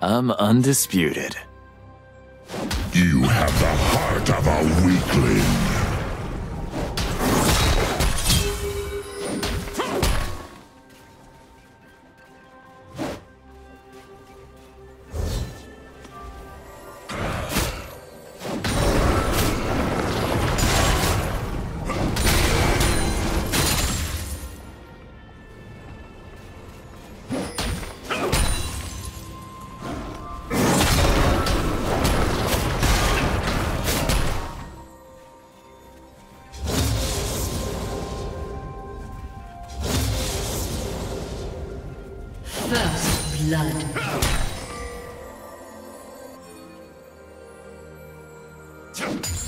I'm undisputed. You have the heart of a weakling. Blue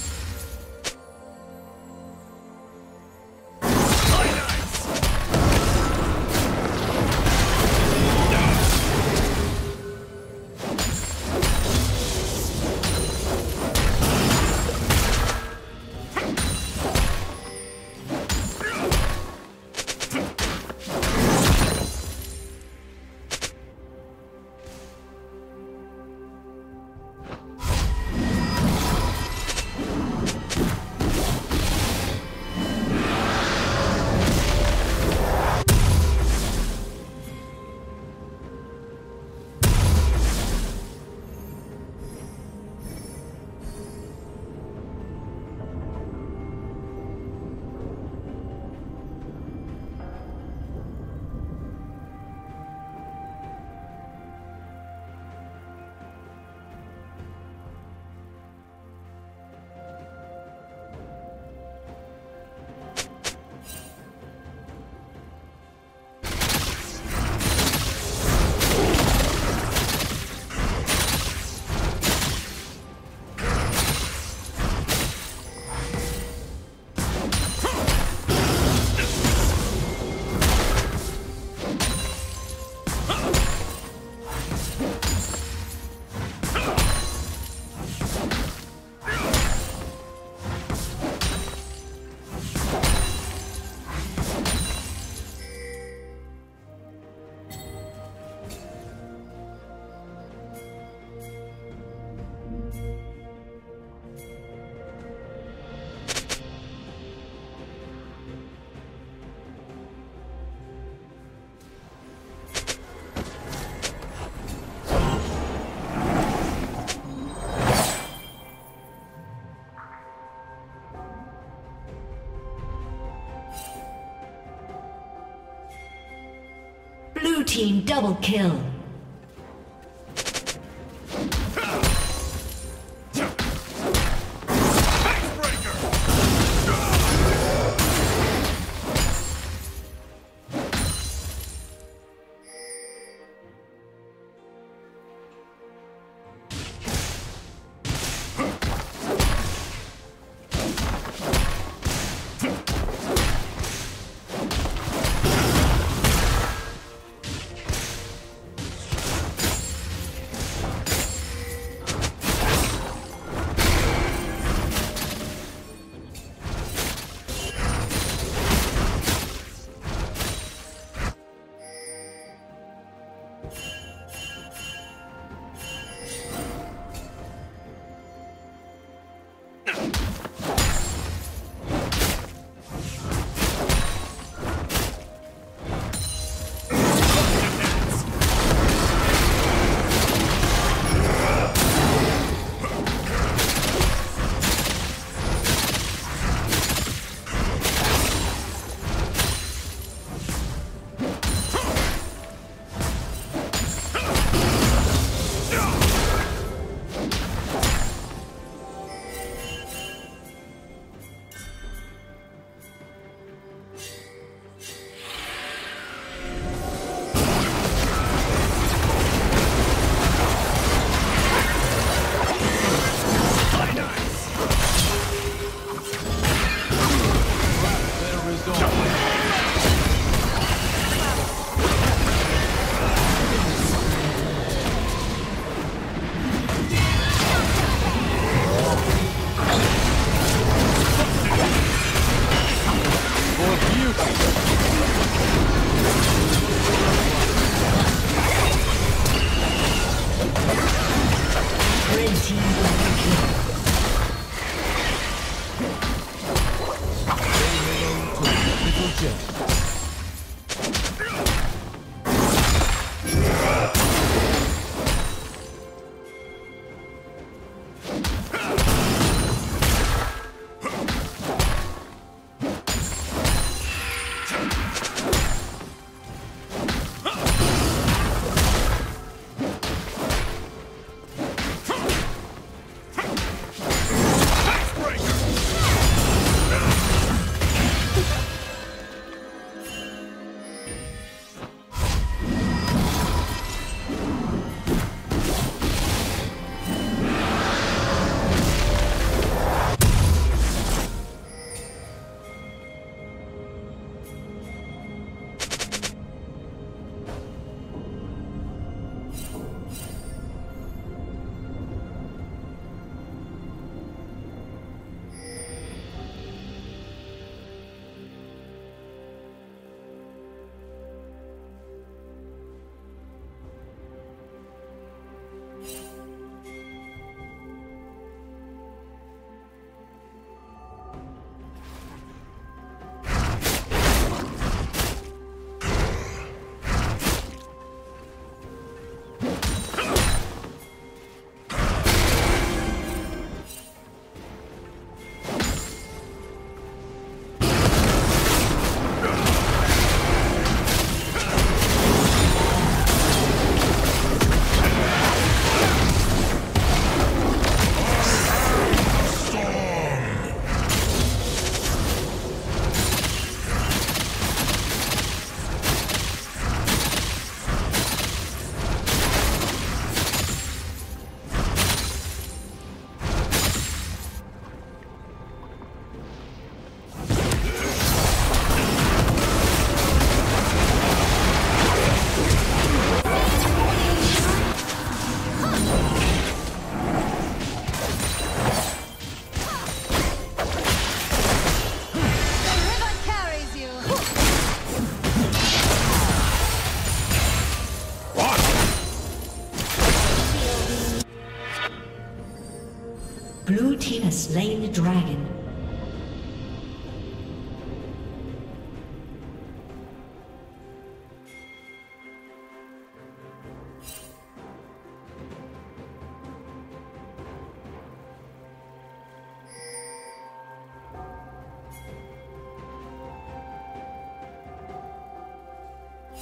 team double kill.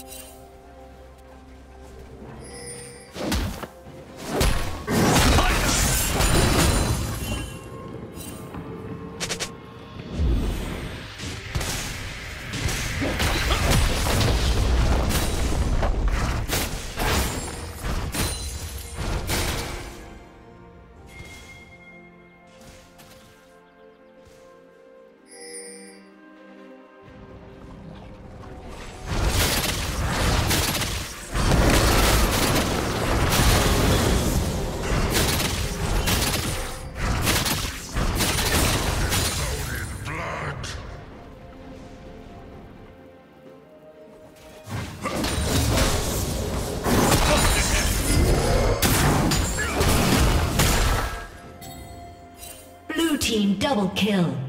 Dragon. Double kill.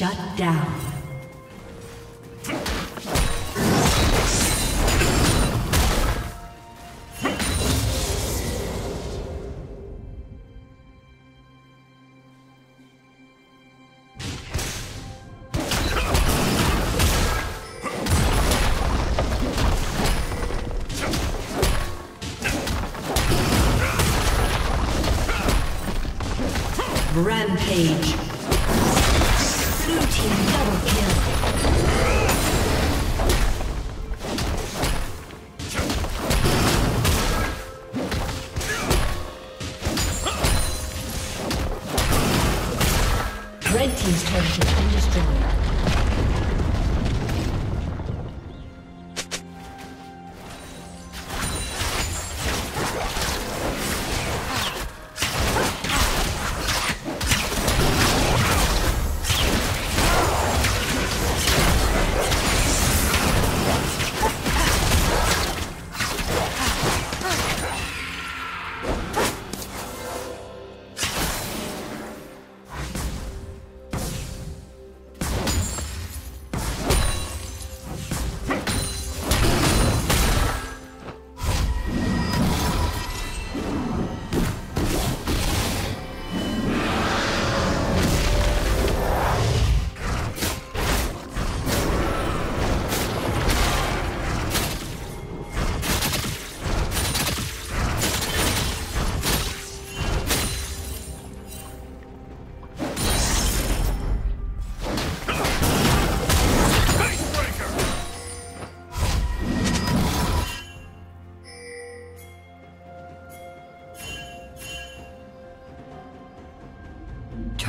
Shut down. Rampage.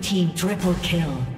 Team triple kill.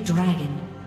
Dragon.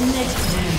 Next time.